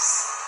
lives.